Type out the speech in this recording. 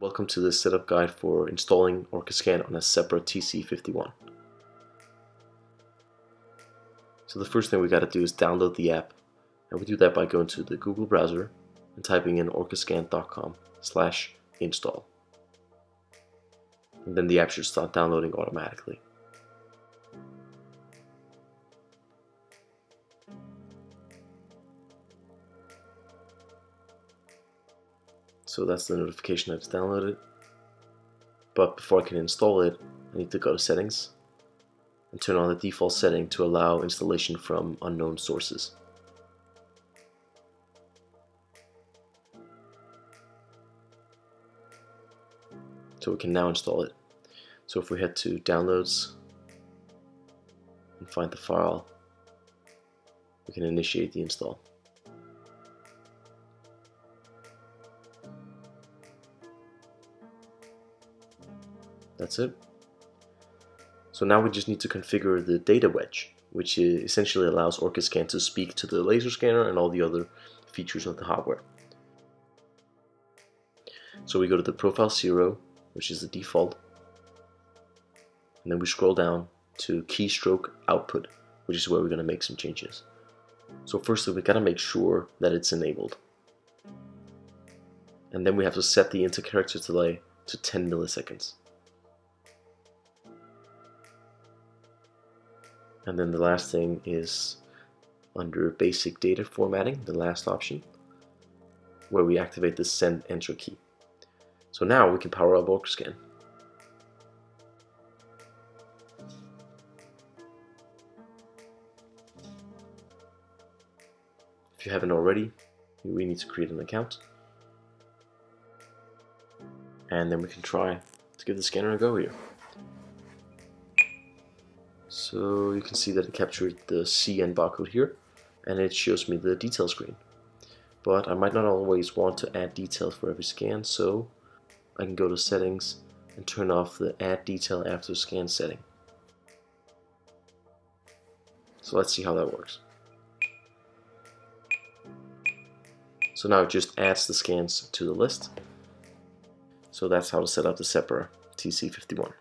Welcome to this setup guide for installing OrcaScan on a Zebra TC51. So the first thing we got to do is download the app and we do that by going to the Google browser and typing in orcascan.com slash install. And then the app should start downloading automatically. So that's the notification I've downloaded. But before I can install it, I need to go to settings and turn on the default setting to allow installation from unknown sources. So we can now install it. So if we head to downloads and find the file, we can initiate the install. That's it. So now we just need to configure the data wedge, which essentially allows OrcaScan to speak to the laser scanner and all the other features of the hardware. So we go to the profile 0, which is the default, and then we scroll down to keystroke output, which is where we're going to make some changes. So firstly, we got to make sure that it's enabled. And then we have to set the inter-character delay to 10 milliseconds. And then the last thing is under basic data formatting, the last option, where we activate the send enter key. So now we can power up OrcaScan. If you haven't already, we need to create an account. And then we can try to give the scanner a go here. So you can see that it captured the CN barcode here and it shows me the detail screen. But I might not always want to add details for every scan, so I can go to settings and turn off the add detail after scan setting. So let's see how that works. So now it just adds the scans to the list. So that's how to set up the Zebra TC51.